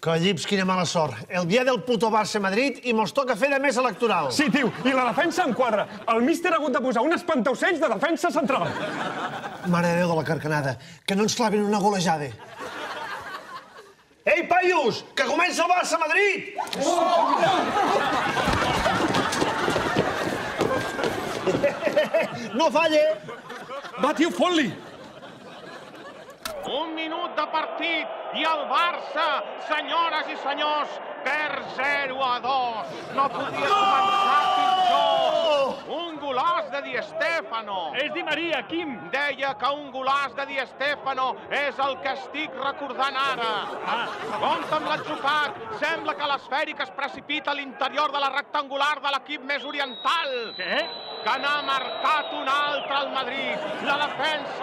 Collips, quina mala sort. El dia del puto Barça-Madrid i mos toca fer de més electoral. Sí, tio, i la defensa en quadre. El míster ha hagut de posar un espantaocells de defensa central. Mare de Déu de la carcanada, que no ens clavin una golejada. Ei, paios, que comença el Barça-Madrid! No falle! Va, tio, fot-li! Un minut de partit i el Barça, senyores i senyors, perd 0 a 2. No podia començar pitjor. Un golaç de Di Stefano. És Di Maria, Quim. Deia que un golaç de Di Stefano és el que estic recordant ara. Ah. Compte amb l'atzucac. Sembla que l'esfèric es precipita a l'interior de la rectangular de l'equip més oriental. Què? Que n'ha marcat un altre al Madrid. La defensa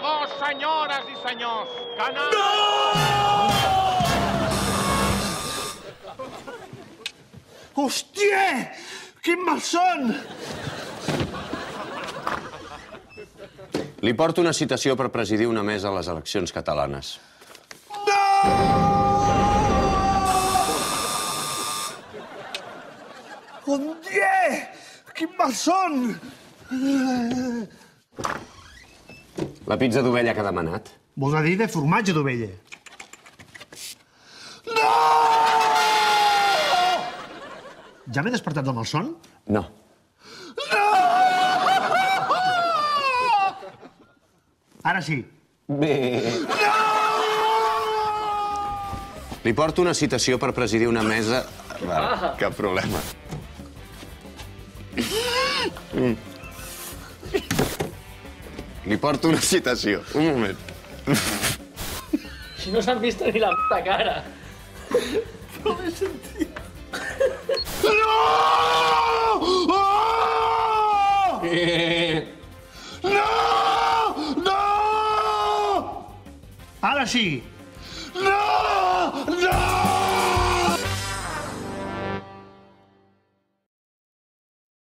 colador, senyores i senyors. Que n'ha... Hòstia! Quin malson! Li porto una citació per presidir una mesa a les eleccions catalanes. Hòstia! Quin malson! La pizza d'ovella que ha demanat. Vols dir de formatge d'ovella? No! Ja m'he despertat del malson? No. Ara sí. Bé. Li porto una citació per presidir una mesa... Va, cap problema. Mm. Li porto una citació. Un moment. Si no s'han vist ni la puta cara. No m'he sentit. No! Oh! Eh. No! Sí. No! No!